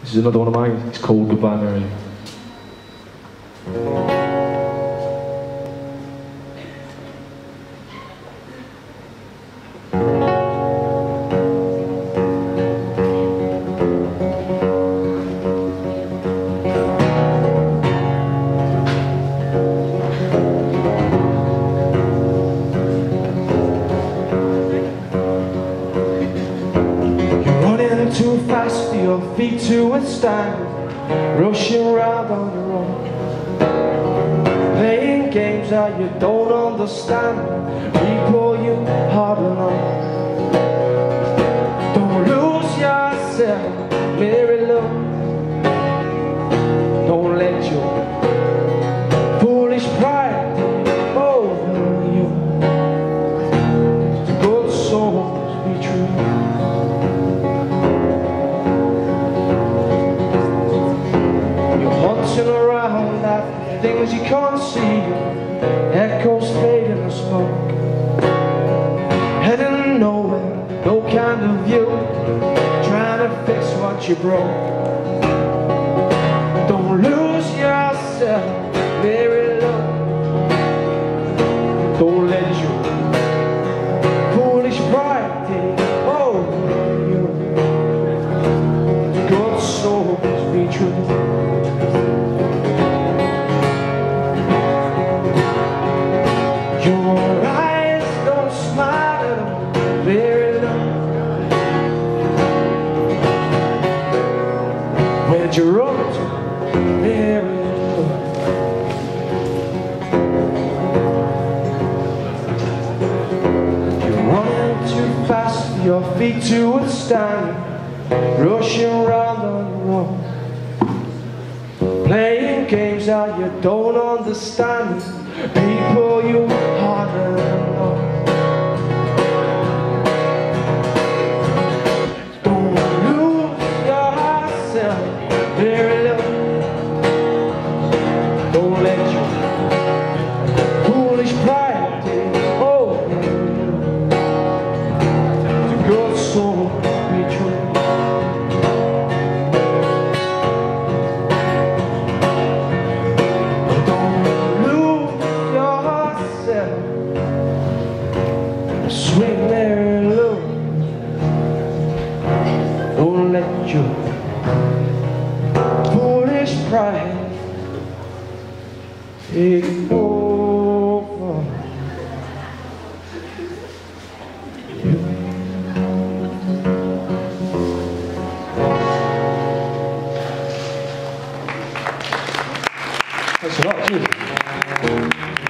This is another one of mine. It's called Goodbye Mary. To withstand Rushing around on your own. Playing games that you don't understand People you hardly know Don't lose yourself, Mary Lou. Don't let your things you can't see. Echoes fade in the smoke. Heading nowhere, no kind of view. Trying to fix what you broke Where'd you run to, Mary You're running too fast your feet to withstand Rushing around on your own Playing games that you don't understand. People you hardly know Swing there low. Don't let your foolish pride take over. Thanks a lot. Cheers.